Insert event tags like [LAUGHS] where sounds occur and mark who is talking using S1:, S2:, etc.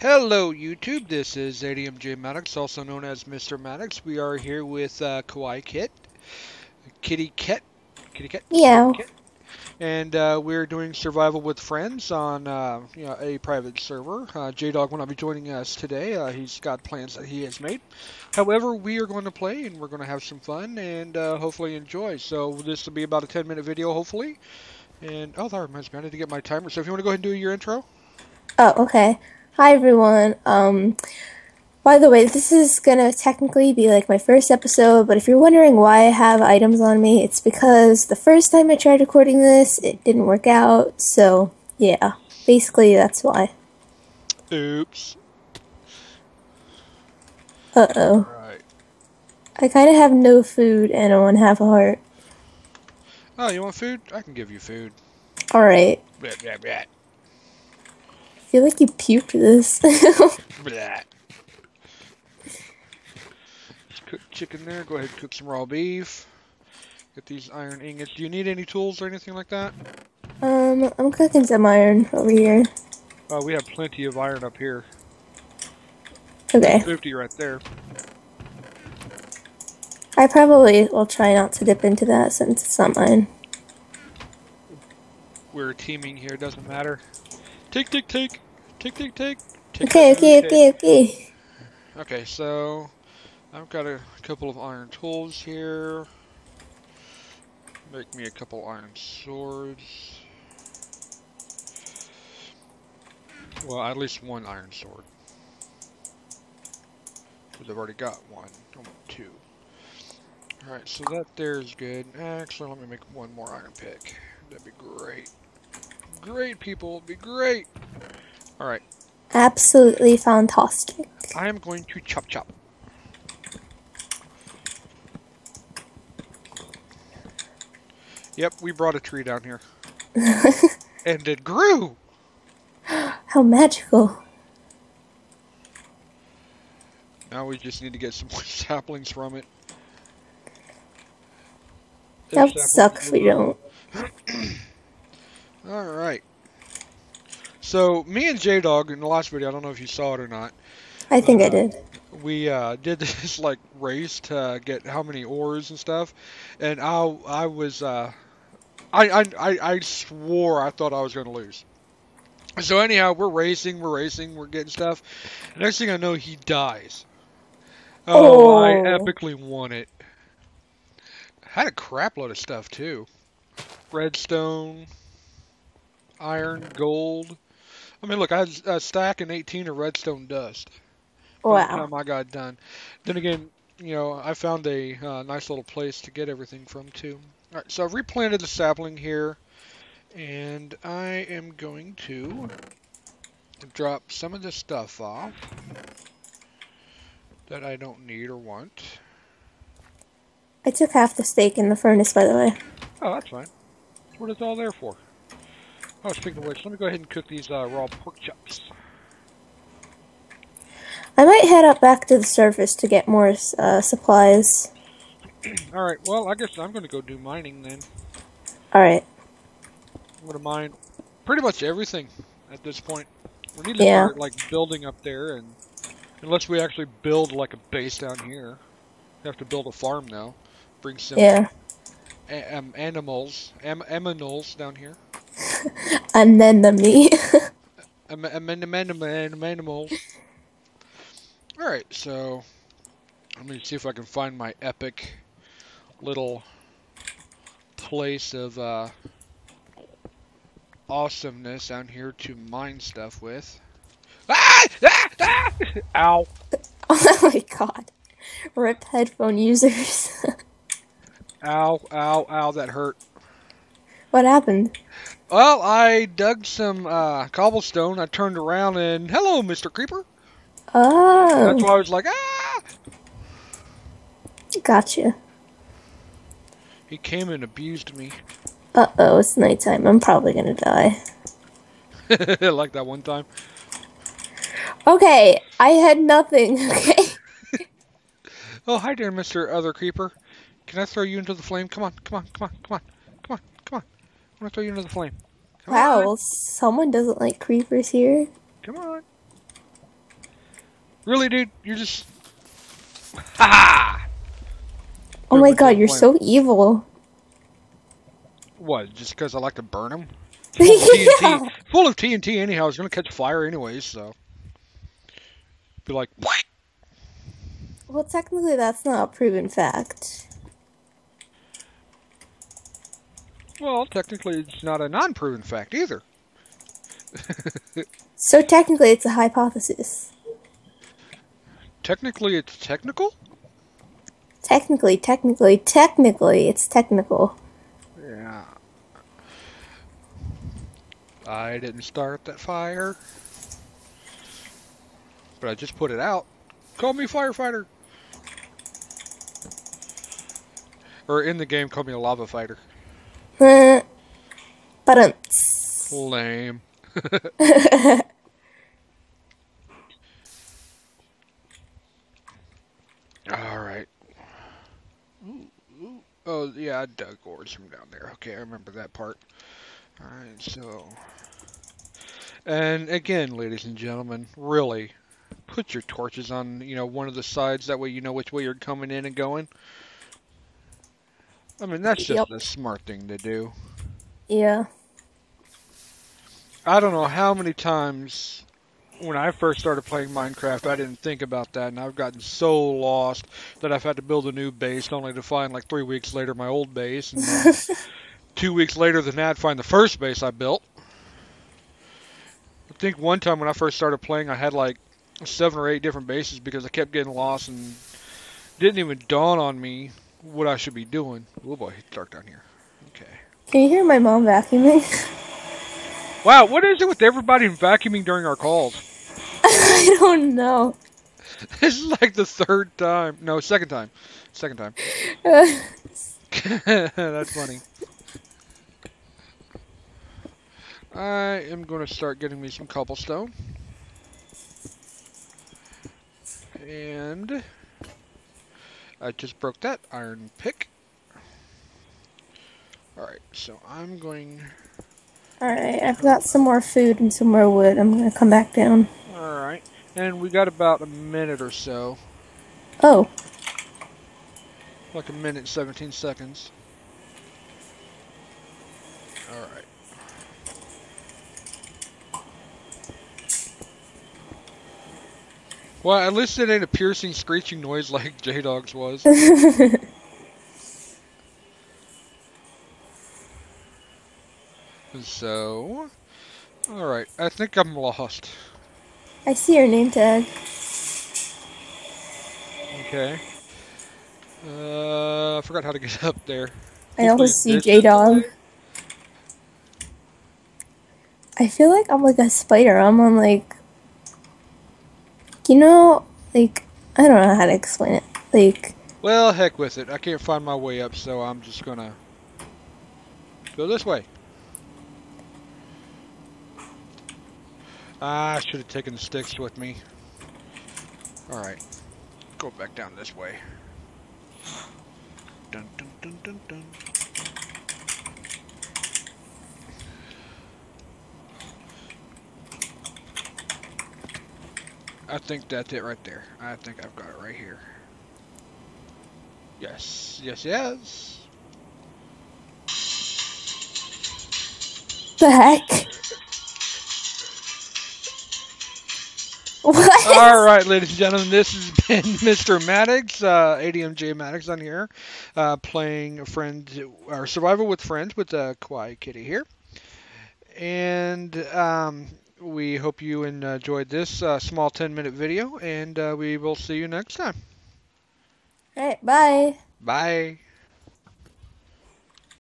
S1: Hello YouTube, this is ADMJ Maddox, also known as Mr. Maddox. We are here with uh, Kawaii Kit, Kitty Ket, Kitty Ket,
S2: Yeah.
S1: Kit. and uh, we're doing survival with friends on uh, you know, a private server. Uh, J Dog will not be joining us today. Uh, he's got plans that he has made. However, we are going to play and we're going to have some fun and uh, hopefully enjoy. So this will be about a 10 minute video, hopefully. And oh, that reminds me, I need to get my timer. So if you want to go ahead and do your intro.
S2: Oh, okay. Hi everyone. Um by the way, this is gonna technically be like my first episode, but if you're wondering why I have items on me, it's because the first time I tried recording this, it didn't work out. So, yeah. Basically, that's why.
S1: Oops.
S2: Uh-oh.
S1: Right.
S2: I kind of have no food and I want half a heart.
S1: Oh, you want food? I can give you food.
S2: All right.
S1: Blah, blah, blah.
S2: I feel like you puked this. [LAUGHS]
S1: Just cook chicken there. Go ahead and cook some raw beef. Get these iron ingots. Do you need any tools or anything like that?
S2: um, I'm cooking some iron over here.
S1: Oh, we have plenty of iron up here.
S2: Okay.
S1: 50 right there.
S2: I probably will try not to dip into that since it's not mine.
S1: We're teaming here. It doesn't matter. Tick, tick, tick. Tick, tick, tick. Tick,
S2: Okay, okay,
S1: tick.
S2: okay, okay.
S1: Okay, so I've got a couple of iron tools here. Make me a couple iron swords. Well, at least one iron sword. Because I've already got one. I want two. Alright, so that there's good. Actually, let me make one more iron pick. That'd be great. Great, people. It'd be great. Alright,
S2: Absolutely fantastic.
S1: I am going to chop chop. Yep, we brought a tree down here. [LAUGHS] and it grew!
S2: How magical.
S1: Now we just need to get some [LAUGHS] more saplings from it.
S2: That would suck if we
S1: grow. [CLEARS THROAT]
S2: don't.
S1: Alright. So, me and J-Dog in the last video, I don't know if you saw it or not,
S2: I think I
S1: Uh,
S2: did.
S1: we uh, did [LAUGHS] this like race to get how many ores and stuff, and I I was uh, I, I I I swore I thought I was gonna lose. So anyhow, we're racing, we're racing, we're getting stuff. Next thing I know, he dies. Oh, I
S2: Oh.
S1: epically won it. Had a crap load of stuff too. Redstone, iron, gold. I mean, look, I had a stack and 18 of redstone dust by the
S2: Wow.
S1: time I got done. Then again, you know, I found a uh, nice little place to get everything from too. All right, so I've replanted the sapling here, and I am going to drop some of this stuff off that I don't need or want.
S2: I took half the steak in the furnace, by the way.
S1: Oh, that's fine. That's what it's all there for. Oh, speaking of which, let me go ahead and cook these uh, raw pork chops.
S2: I might head up back to the surface to get more uh, supplies. [CLEARS THROAT]
S1: All right, well, I guess I'm going to go do mining then.
S2: Alright.
S1: I'm gonna mine pretty much everything at this point. We need to
S2: Yeah.
S1: start like building up there, and unless we actually build like a base down here, we have to build a farm now. Bring some
S2: Yeah.
S1: a- um, animals, am- aminals down here.
S2: And then the
S1: animals. All right, so let me see if I can find my epic little place of uh, awesomeness down here to mine stuff with. Ah! Ah! Ah! Ow!
S2: oh my god. Rip headphone users.
S1: Ow! Ow! Ow! That hurt.
S2: What happened?
S1: Well, I dug some uh, cobblestone. I turned around and hello, Mr. Creeper.
S2: Oh,
S1: That's why I was like, ah!
S2: gotcha.
S1: He came and abused me.
S2: Uh oh, it's nighttime. I'm probably gonna die. [LAUGHS]
S1: like that one time.
S2: Okay, I had nothing, [LAUGHS] okay?
S1: Oh, hi there, Mr. Other Creeper. Can I throw you into the flame? Come on, come on, come on, come on, come on, come on. I want to throw you into the flame. Come
S2: Wow,
S1: on,
S2: someone doesn't like creepers here.
S1: come on. Really, dude? You're just. [LAUGHS] Ha!
S2: Oh my god, you're
S1: plan.
S2: so evil.
S1: What? Just because I like to burn them? [LAUGHS] Full of
S2: Yeah.
S1: TNT. Full of TNT anyhow. It's gonna catch fire anyways, so. Be like, what? [LAUGHS]
S2: Well, technically, that's not a proven fact.
S1: Well, technically, it's not a non-proven fact either. [LAUGHS]
S2: So technically, it's a hypothesis.
S1: technically, it's technical.
S2: Technically, technically, technically, it's technical.
S1: Yeah. I didn't start that fire, but I just put it out. Call me firefighter. Or in the game, call me a lava fighter. [LAUGHS]
S2: But
S1: Lame. [LAUGHS] All right. Oh yeah, I dug ores from down there. Okay, I remember that part. All right, so. And again, ladies and gentlemen, really, put your torches on you know one of the sides. That way you know which way you're coming in and going. I mean, that's just
S2: Yep.
S1: a smart thing to do.
S2: yeah.
S1: I don't know how many times when I first started playing Minecraft, I didn't think about that, and I've gotten so lost that I've had to build a new base, only to find like three weeks later my old base, and [LAUGHS] two weeks later than that, find the first base I built. I think one time when I first started playing, I had like seven or eight different bases because I kept getting lost and didn't even dawn on me what I should be doing. Oh boy, it's dark down here. Okay.
S2: Can you hear my mom vacuuming? [LAUGHS]
S1: Wow, what is it with everybody vacuuming during our calls? [LAUGHS]
S2: I don't know. [LAUGHS]
S1: This is like the third time. No, second time. Second time. That's funny. I am going to start getting me some cobblestone. And I just broke that iron pick. Alright, so I'm going.
S2: Alright, I've got some more food and some more wood. I'm gonna come back down.
S1: Alright. And we got about a minute or so.
S2: Oh,
S1: Like a minute, 17 seconds. Alright. Well, at least it ain't a piercing, screeching noise like [LAUGHS] J Dog's was. [LAUGHS] so. Alright, I think I'm lost.
S2: I see your name tag.
S1: Okay. Uh, I forgot how to get [LAUGHS] up there.
S2: I also see J Dog. I feel like I'm like a spider. I'm on like, you know, like I don't know how to explain it. Like,
S1: Well, heck with it. I can't find my way up, so I'm just gonna go this way. I should have taken the sticks with me. Alright. Go back down this way. Dun dun dun dun dun. I think that's it right there. I think I've got it right here. Yes, yes, yes.
S2: the heck? What?
S1: All right, ladies and gentlemen, this has been [LAUGHS] Mr. Maddox, uh, ADMJ Maddox on here, uh, playing Friends or Survival with Friends with uh, Kawaii Kitty here. And um, we hope you enjoyed this uh, small 10 minute video, and uh, we will see you next time.
S2: Alright, bye.
S1: Bye.